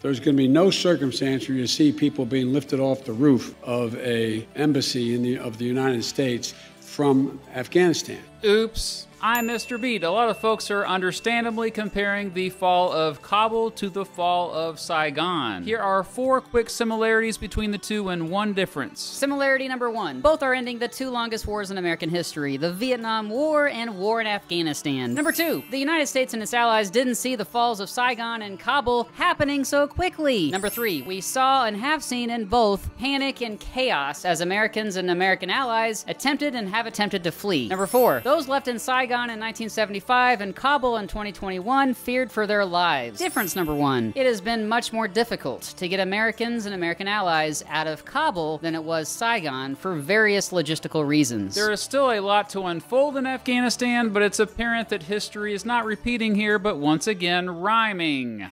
There's going to be no circumstance where you see people being lifted off the roof of a embassy in the, of the United States from Afghanistan. Oops. I'm Mr. Beat. A lot of folks are understandably comparing the fall of Kabul to the fall of Saigon. Here are four quick similarities between the two and one difference. Similarity number one both are ending the two longest wars in American history the Vietnam War and War in Afghanistan. Number two, the United States and its allies didn't see the falls of Saigon and Kabul happening so quickly. Number three, we saw and have seen in both panic and chaos as Americans and American allies attempted and have attempted to flee. Number four, those left in Saigon Saigon in 1975 and Kabul in 2021 feared for their lives. Difference number one it has been much more difficult to get Americans and American allies out of Kabul than it was Saigon for various logistical reasons. There is still a lot to unfold in Afghanistan, but it's apparent that history is not repeating here, but once again rhyming.